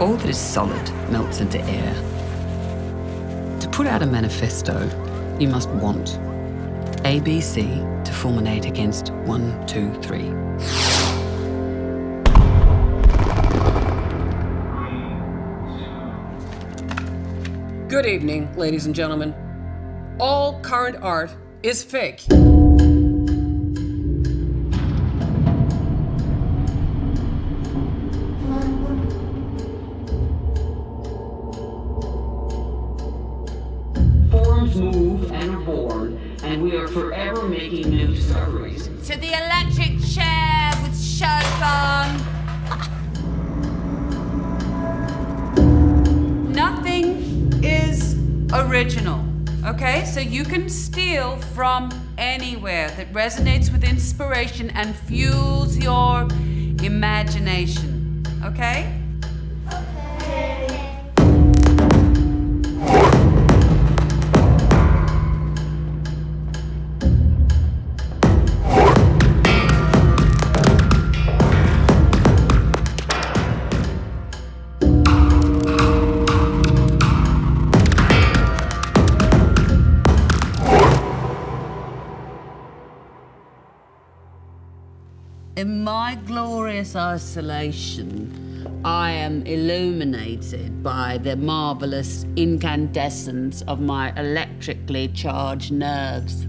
All that is solid melts into air. To put out a manifesto, you must want ABC to fulminate against one, two, three. Good evening, ladies and gentlemen. All current art is fake. Move and are born, and we are forever making new discoveries. To the electric chair with chauffeur. Nothing is original. Okay? So you can steal from anywhere that resonates with inspiration and fuels your imagination. Okay? In my glorious isolation, I am illuminated by the marvelous incandescence of my electrically charged nerves.